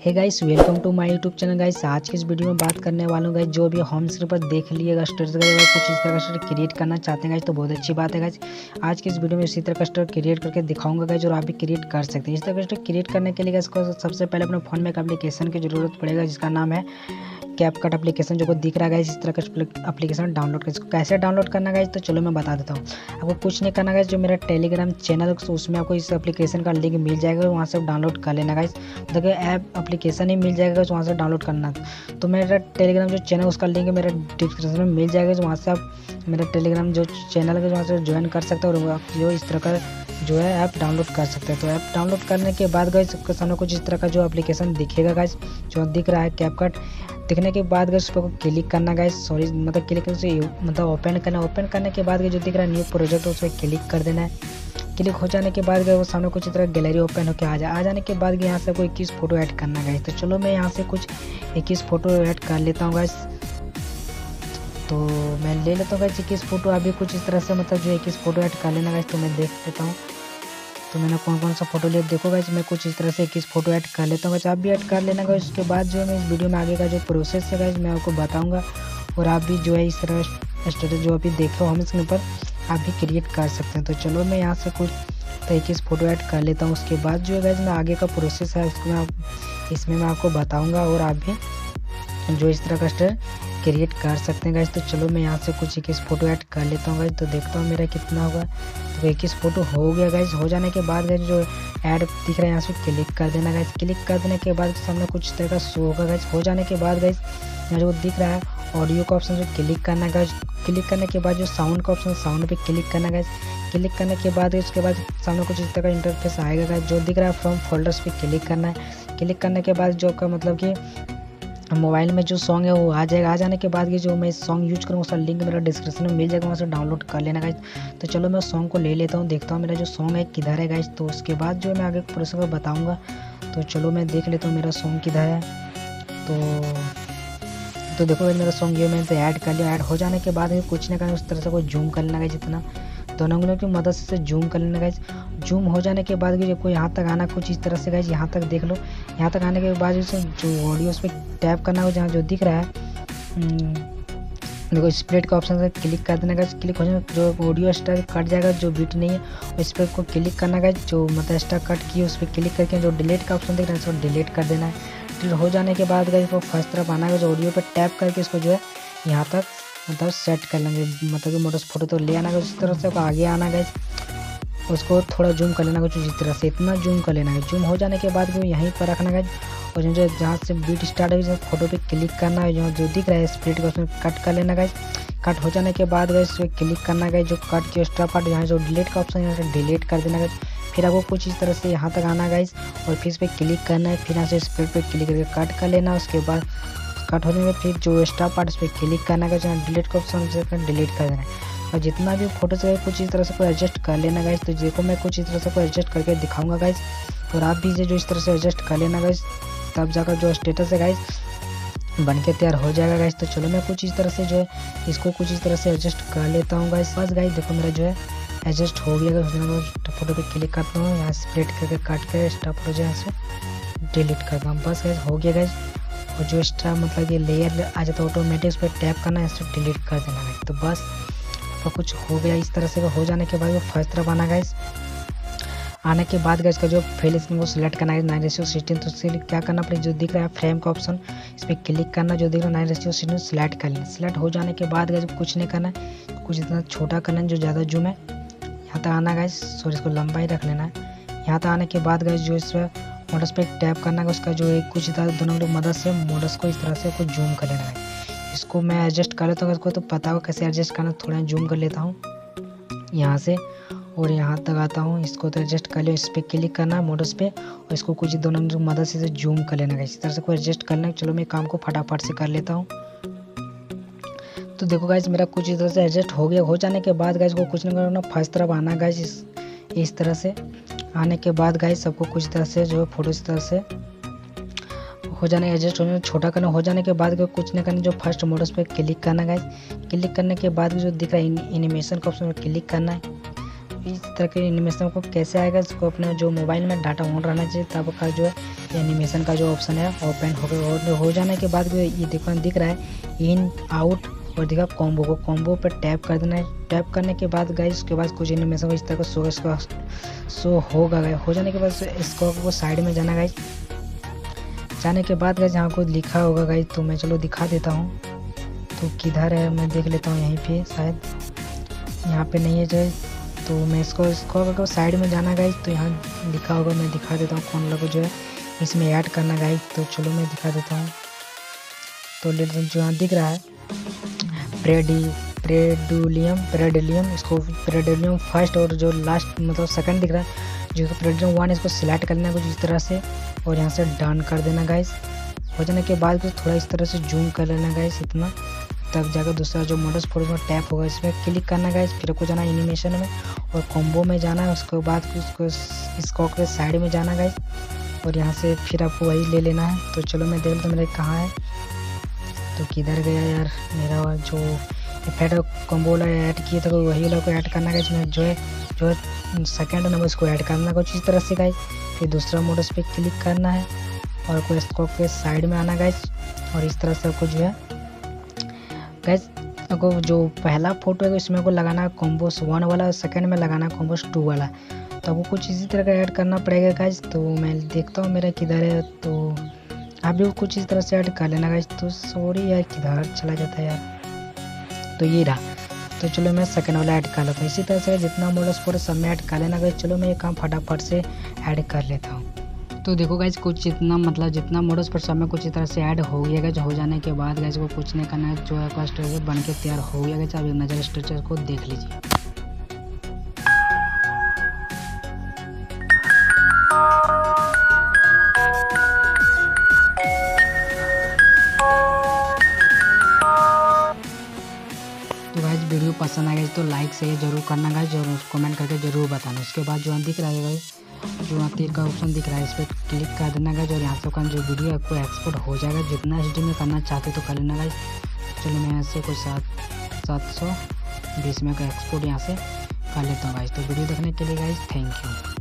Hey guys welcome to my YouTube channel guys आज के इस वीडियो में बात करने वालों गाइस जो भी होम स्क्रीन पर देख लिएगा स्टोरेज कुछ इस तरह का क्रिएट करना चाहते हैं गाइस तो बहुत अच्छी बात है गाइस आज के इस वीडियो में इसी तरह का स्टोर क्रिएट करके दिखाऊँगा गाइस और आप भी क्रिएट कर सकते हैं। इस तरह का स्टोर क्रिएट करने के लिए गाइस सबसे पहले अपने फ़ोन में एक एप्लीकेशन की ज़रूरत पड़ेगा, जिसका नाम है कैप कट अपलीकेशन जो को दिख रहा है इस तरह का अपलीकेशन डाउनलोड कर, इसको कैसे डाउनलोड करना गाइज़ तो चलो मैं बता देता हूँ। आपको कुछ नहीं करना है जो मेरा टेलीग्राम चैनल उसमें आपको इस एप्लीकेशन का लिंक मिल जाएगा वहाँ से डाउनलोड कर लेना गाइस देखिए ऐप अपलीकेशन ही मिल जाएगा वहाँ से डाउनलोड करना। तो मेरा टेलीग्राम जो चैनल उसका लिंक मेरा डिस्क्रिप्शन में मिल जाएगा वहाँ से आप मेरा टेलीग्राम जो चैनल है वहाँ से ज्वाइन कर सकते हो और जो इस तरह का जो है ऐप डाउनलोड कर सकते हैं। तो ऐप डाउनलोड करने के बाद गए सबके सामने कुछ इस तरह का जो एप्लीकेशन दिखेगा गाइस जो दिख रहा है कैपकट दिखने के बाद गए उस पर क्लिक करना गए सॉरी मतलब क्लिक करने से मतलब ओपन करना ओपन करने के बाद जो दिख रहा है न्यू प्रोजेक्ट उस पर क्लिक कर देना है। क्लिक हो जाने के बाद गए वो सामने कुछ तरह गैलरी ओपन होकर आ जाए आ जाने के बाद यहाँ से कोई इक्कीस फ़ोटो ऐड करना गाइस तो चलो मैं यहाँ से कुछ इक्कीस फ़ोटो ऐड कर लेता हूँ गाइस तो मैं ले लेता हूँ गाइस इक्कीस फ़ोटो अभी कुछ इस तरह से मतलब जो इक्कीस फ़ोटो ऐड कर लेना गाइस तो मैं देख लेता हूँ। तो मैंने कौन कौन सा फ़ोटो लिया? देखो गाइस मैं कुछ इस तरह से इक्कीस फ़ोटो ऐड कर लेता हूँ आप भी ऐड कर लेना गाइस उसके बाद जो है मैं इस वीडियो में आगे का जो प्रोसेस है गाइस मैं आपको बताऊँगा। और आप भी जो है इस तरह स्टेटस जो अभी देखे हो हम स्क्रीन पर, आप भी क्रिएट कर सकते हैं। तो चलो मैं यहाँ से कुछ तो इक्कीस फ़ोटो ऐड कर लेता हूँ। उसके बाद जो है गाइज़ मैं आगे का प्रोसेस है, उसको मैं इसमें मैं आपको बताऊँगा और आप भी जो इस तरह का स्टर क्रिएट कर सकते हैं गाइज़ तो चलो मैं यहाँ से कुछ इक्कीस फ़ोटो ऐड कर लेता हूँ गाइज़ तो देखता हूँ मेरा कितना होगा तो इक्कीस फ़ोटो हो गया गाइज़ हो जाने के बाद गाइज़ जो ऐड दिख रहा है यहाँ से क्लिक कर देना गाइज़ क्लिक कर देने के बाद, सामने कुछ तरह का शो होगा गाइज़ हो जाने के बाद गाइज़ यहाँ जो दिख रहा है ऑडियो का ऑप्शन जो क्लिक करना गाइज़ क्लिक करने के बाद जो साउंड का ऑप्शन साउंड पे क्लिक करना गाइज़ क्लिक करने के बाद, उसके बाद सामने कुछ इस तरह का इंटरफेस आएगा जो दिख रहा है फ्रॉम फोल्डर्स पे क्लिक करना है। क्लिक करने के बाद जो का मतलब कि मोबाइल में जो सॉन्ग है वो आ जाएगा। आ जाने के बाद ये जो मैं सॉन्ग यूज़ करूँ उसका लिंक मेरा डिस्क्रिप्शन में मिल जाएगा, वहाँ से डाउनलोड कर लेना गाइज़ तो चलो मैं सॉन्ग को ले लेता हूँ, देखता हूँ मेरा जो सॉन्ग है किधर है गाइज़ तो उसके बाद जो मैं आगे प्रोसेस बताऊँगा तो चलो मैं देख लेता हूँ मेरा सॉन्ग किधर है। तो तो देखो मेरा सॉन्ग ये मैंने तो ऐड कर लिया। ऐड हो जाने के बाद कुछ ना कहीं उस तरह से कोई जूम कर लेना जितना दोनों उंगलियों की मदद से जूम कर लेना गाइज़ जूम हो जाने के बाद भी कोई यहाँ तक आना, कुछ इस तरह से गाइज़ यहाँ तक देख लो। यहाँ तक आने के बाद जो ऑडियो उस पर टैप करना हो, जहाँ जो दिख रहा है देखो स्प्लिट का ऑप्शन से क्लिक कर देना गाइज़ क्लिक हो जाए जो ऑडियो स्टार कट जाएगा, जो बीट नहीं है, उस पर को क्लिक करना गाइज़ जो मतलब स्टार कट किए उस पर क्लिक करके जो डिलीट का ऑप्शन दिख रहा है, उसको डिलीट कर देना है। डिलीट हो जाने के बाद गाइज़ को फ़र्स्ट तरफ़ आना है, जो ऑडियो पर टैप करके इसको जो है, यहाँ तक मतलब सेट कर लेंगे। मतलब कि मोटर फ़ोटो तो ले आना है उस तरह से आगे आना गए उसको थोड़ा जूम कर लेना कुछ इस तरह से, इतना जूम कर लेना है जूम हो जाने के बाद भी यहीं पर रखना है और जो जहाँ से बीट स्टार्ट है फ़ोटो पे क्लिक करना है जो जो दिख रहा है स्प्लिट का उसमें कट कर लेना गए कट हो जाने के बाद गए उस पर क्लिक करना गए जो कट के एक्स्ट्रा पार्ट यहाँ जो डिलीट का ऑप्शन है यहाँ से डिलीट कर देना गए फिर आपको कुछ इस तरह से यहाँ तक आना गाइज़ और फिर इस पर क्लिक करना है, फिर यहाँ से स्प्लिट पर क्लिक करके कट कर लेना। उसके बाद कट होने में फिर जो एक्स्ट्रा पार्ट उस पर क्लिक करना का जहाँ डिलीट का ऑप्शन से डिलीट कर देना और जितना भी फ़ोटो से कुछ इस तरह से कोई एडजस्ट कर लेना गाइज़ तो देखो मैं कुछ इस तरह से कोई एडजस्ट करके दिखाऊँगा गाइज़ और आप भी जो इस तरह से एडजस्ट कर लेना गाइज़ तब जाकर जो स्टेटस है गाइज़ बन के तैयार हो जाएगा गाइज़ तो चलो मैं कुछ इस तरह से जो है, इसको कुछ इस तरह से एडजस्ट कर लेता हूँ गाइज़ बस गाइज़ देखो मेरा जो है एडजस्ट हो गया अगर फ़ोटो पे क्लिक करता हूँ, यहाँ स्प्लिट करके काट कर स्टॉप हो जाए से डिलीट करता हूँ बस गाइज़ हो गया गाइज़ और जो एक्स्ट्रा मतलब ये लेयर आ जाता है ऑटोमेटिक उस पर टैप करना है इसको डिलीट कर देना है। तो बस तो कुछ हो गया इस तरह से। हो जाने के बाद वो फ़र्स्ट तरफ़ आना गया आने के बाद गए इसका जो फेल स्क्रीन वो सिलेक्ट करना है। नाइन रेशियो सिक्सटीन तो उससे क्या करना पड़ेगा जो दिख रहा है फ्रेम का ऑप्शन इस पर क्लिक करना, जो दिख रहा है नाइन रेशियो सिक्सटीन सेलेक्ट कर लेना। सिलेक्ट हो जाने के बाद गए कुछ नहीं करना है। कुछ इतना छोटा करना है, जो ज़्यादा जूम है। यहाँ तक आना गए सॉरी इसको लंबा ही रख लेना है। यहाँ तक आने के बाद गए जो इस पर मोडस पे टैप करना है, उसका जो एक कुछ इधर दोनों की मदद से मोडस को इस तरह से कुछ जूम कर लेना है। इसको मैं एडजस्ट कर लेता हूँ इसको तो पता हो कैसे एडजस्ट करना थोड़ा जूम कर लेता हूँ। यहाँ से, और यहाँ तक आता हूँ, इसको तो एडजस्ट कर लिया, इस पर क्लिक करना है मोडस पे, और इसको कुछ दोनों की मदद से जूम कर लेना है। इस तरह से कोई एडजस्ट करना है, चलो मैं काम को फटाफट से कर लेता हूँ। तो देखो गाइज़ मेरा कुछ इधर से एडजस्ट हो गया। हो जाने के बाद गाइज़ को कुछ नहीं करना फ़र्स्ट तरफ़ आना गाइज़ इस इस तरह से। आने के बाद गाइज़ सबको कुछ तरह से जो फ़ोटो इस तरह से हो जाने एडजस्ट होने छोटा करना हो जाने के बाद कुछ नहीं करना जो फ़र्स्ट मोडस पे क्लिक करना गाइज़ क्लिक करने के बाद जो दिख रहा है एनिमेशन का ऑप्शन पर क्लिक करना है। इस तरह के एनिमेशन को कैसे आएगा इसको अपने जो मोबाइल में डाटा ऑन रहना चाहिए तब का जो है एनिमेशन का जो ऑप्शन है ओपन हो, गया। हो जाने के बाद ये देखो दिख रहा है इन आउट और दिखा कॉम्बो को कॉम्बो पर टैप कर देना है। टैप करने के बाद गए उसके बाद कुछ एनिमेशन इस तरह का शो इसका शो होगा गए हो जाने के बाद इसको को साइड में जाना गई जाने के बाद गए जहाँ को लिखा होगा गई तो मैं चलो दिखा देता हूँ। तो किधर है, मैं देख लेता हूँ यहीं पे, शायद। यहाँ पे नहीं है, जो तो मैं इसको इसको अगर साइड में जाना गाइज़ तो यहाँ लिखा होगा, मैं दिखा देता हूँ कौन लोगों जो है। इसमें ऐड करना गाइज़ तो चलो मैं दिखा देता हूँ। तो लेकिन जो यहाँ दिख रहा है प्रेडी प्रेडुलियम प्रेडिलियम इसको प्रेडिलियम फ़र्स्ट और जो लास्ट मतलब सेकंड दिख रहा है, जो प्रेडिलियम वन इसको सिलेक्ट करना है कुछ इस तरह से और यहाँ से डन कर देना गाइज़ हो जाने के बाद फिर थोड़ा इस तरह से जूम कर लेना गाइस इतना, तब जाकर दूसरा जो मोटर्स फोर्स में टैप होगा इसमें क्लिक करना गाइस फिर आपको जाना एनिमेशन में और कॉम्बो में जाना है, उसके बाद उसको स्कॉक के साइड में जाना गाइस और यहाँ से फिर आपको वही ले लेना है। तो चलो मैं देख लेता मेरे कहाँ है। तो किधर गया यार? मेरा जो इफ़ेक्ट कॉम्बो वाला ऐड किया था वही वाला को ऐड करना मैं जो है जो है सेकेंड नंबर इसको ऐड करना कुछ इस तरह से गाइस फिर दूसरा मोडस पे क्लिक करना है, और आपको स्कोप के साइड में आना गाइज़ और इस तरह से आपको जो है गैस आपको जो पहला फ़ोटो है इसमें आपको लगाना कॉम्बोस वन वाला सेकंड में लगाना कॉम्बोस टू वाला। तो आपको कुछ इसी तरह का ऐड करना पड़ेगा गाइज़ तो मैं देखता हूँ मेरा किधर है तो आप भी कुछ इस तरह से ऐड कर लेना गाइज़ तो सॉरी यार, किधर चला जाता है यार। तो ये रहा। तो चलो मैं सेकंड वाला ऐड कर लेता हूँ। इसी तरह से जितना मॉडल्स फ़ोटो सब में ऐड कर लेना गाइज़ चलो मैं ये काम फटाफट से ऐड कर लेता हूँ। तो देखो गाइज़ कुछ इतना मतलब जितना मॉडल्स पर सब में कुछ इस तरह से ऐड हो गया गया हो जाने के बाद गाइज़ को कुछ नहीं करना है। जो है स्ट्रक्चर बन के तैयार हो गया गया अब नज़र स्ट्रक्चर को देख लीजिए। वीडियो पसंद आ गई तो लाइक से ज़रूर करना गाइज़ और कमेंट करके ज़रूर बताना। उसके बाद जो दिख रहा है गाइज़ जो यहाँ तीर का ऑप्शन दिख रहा है, इस पर क्लिक कर देना गाइज़ और यहाँ से का जो वीडियो आपको एक्सपोर्ट हो जाएगा। जितना एच में करना चाहते तो कर लेना गाइज़ चलो मैं यहाँ से कोई सात सात सौ बीस में का एक्सपोर्ट यहाँ से कर लेता हूँ गाइज़ तो वीडियो देखने के लिए गाइज़ थैंक यू